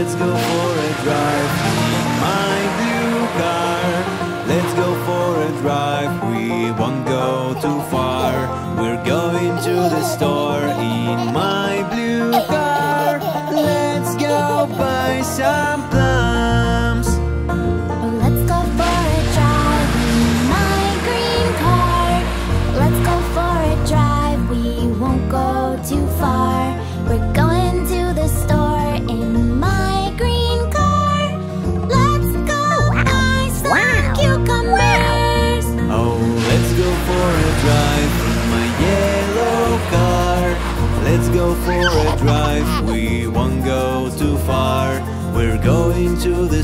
Let's go for a drive. in My new car. Let's go for a drive. We won't go too far. We're going to the store in my blue car. Let's go buy some plants.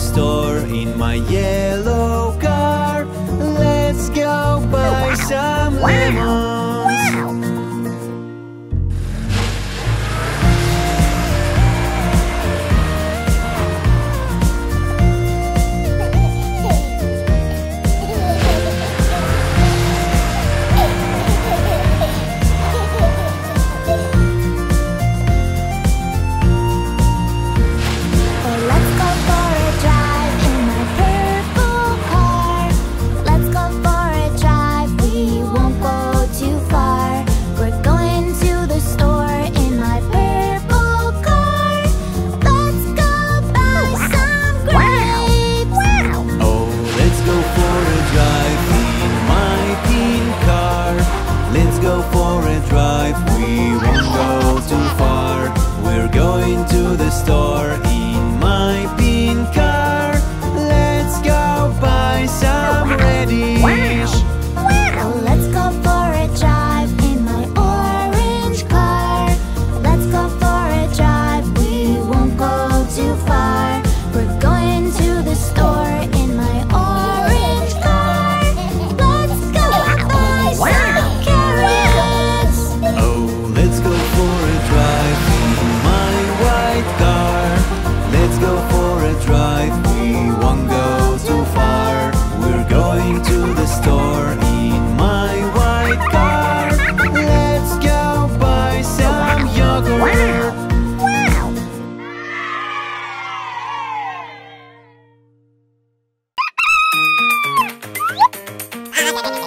store in my yellow car. Let's go buy some lemons. going to the store. 何?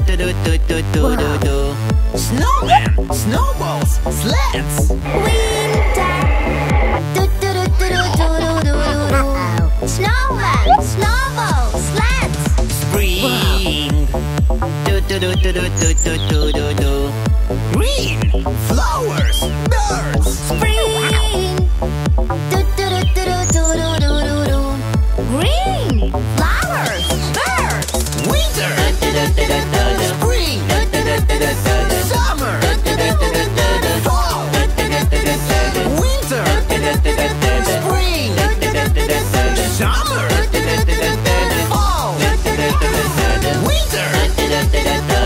do do do do do do do. Snowman, snowballs, sleds. Winter. Do do do do do do do do. Snowman, snowballs, sleds. Spring. Do do do do do do do do do. Green flowers, birds. Spring. flowers, birds, winter, spring, summer, fall, winter, spring, summer, fall, winter.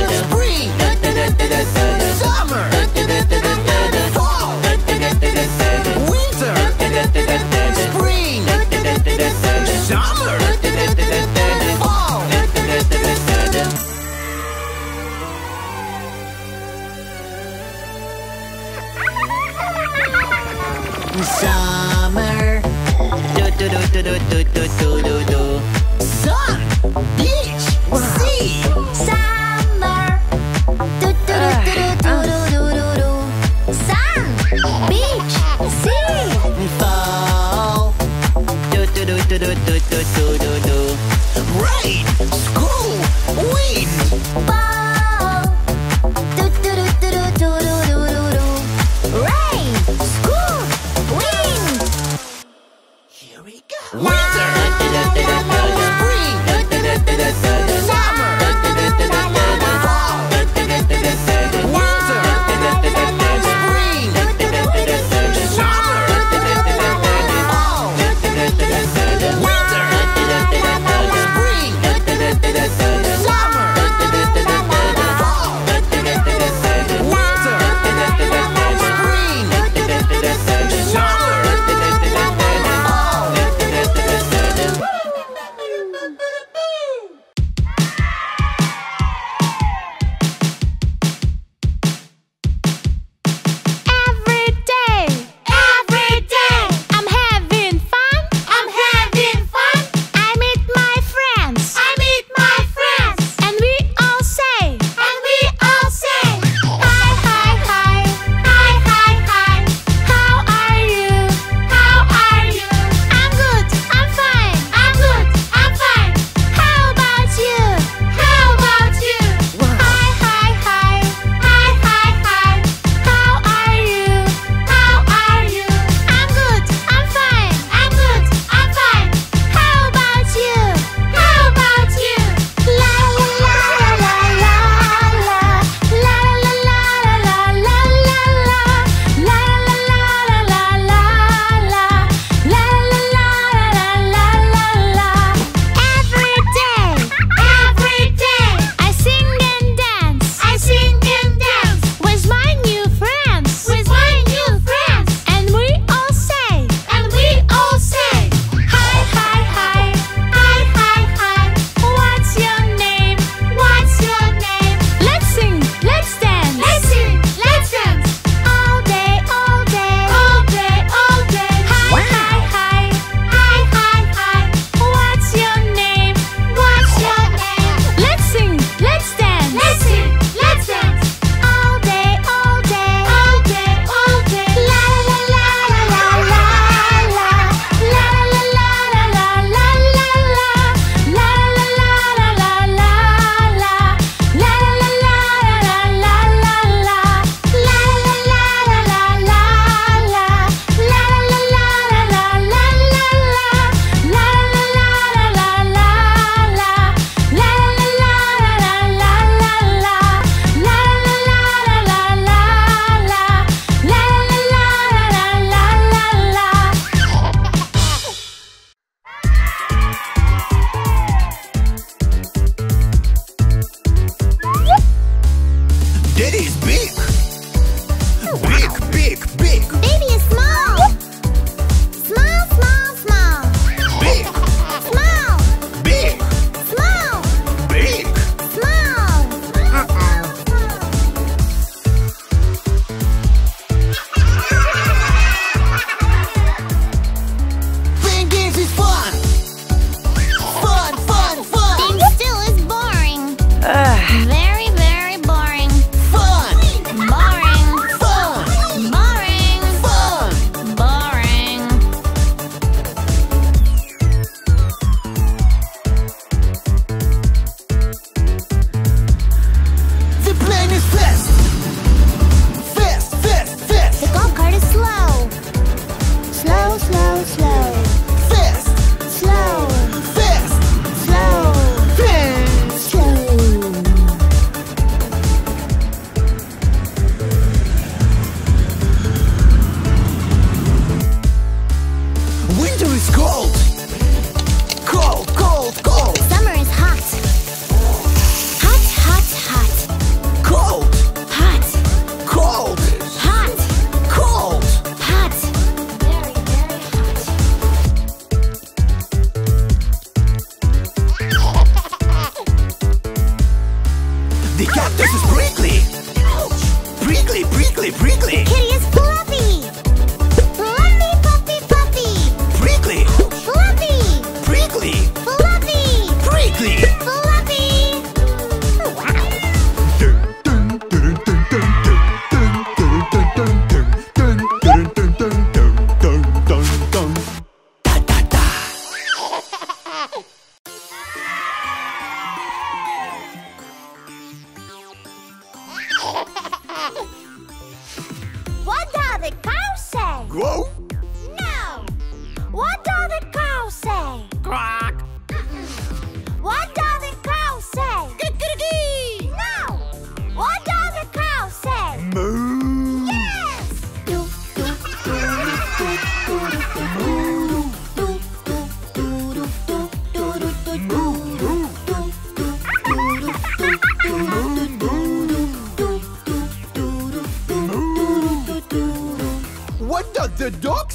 The dog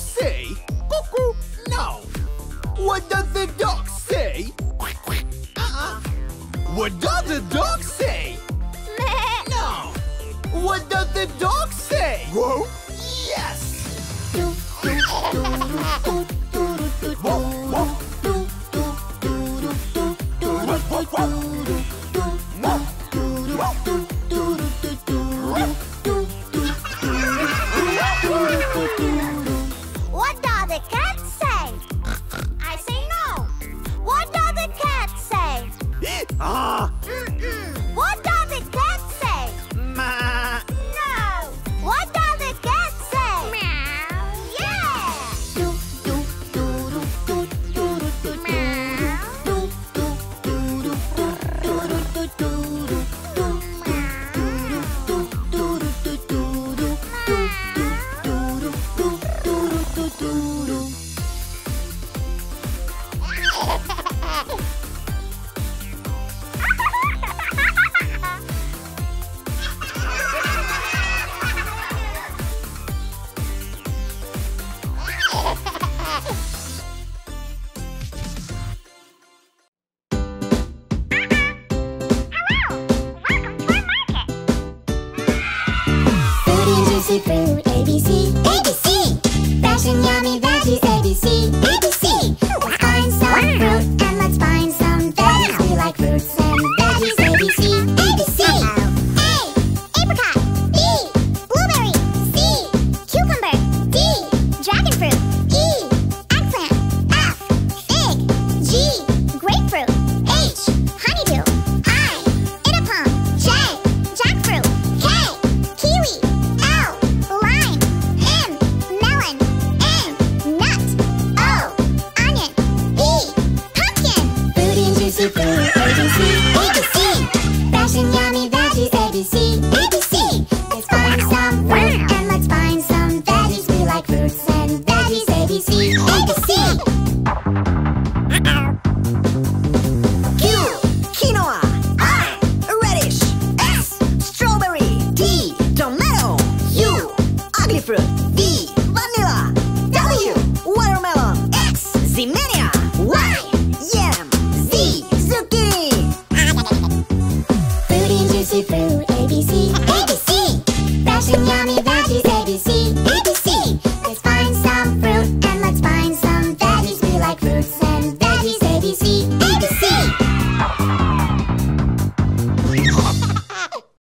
Zimania.